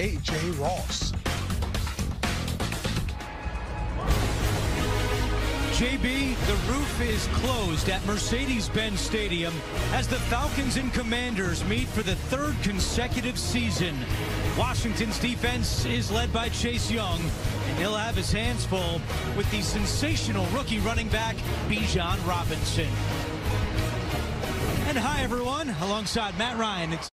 A.J. Ross. JB, the roof is closed at Mercedes-Benz Stadium as the Falcons and Commanders meet for the third consecutive season. Washington's defense is led by Chase Young, and he'll have his hands full with the sensational rookie running back, Bijan Robinson. And hi, everyone. Alongside Matt Ryan, it's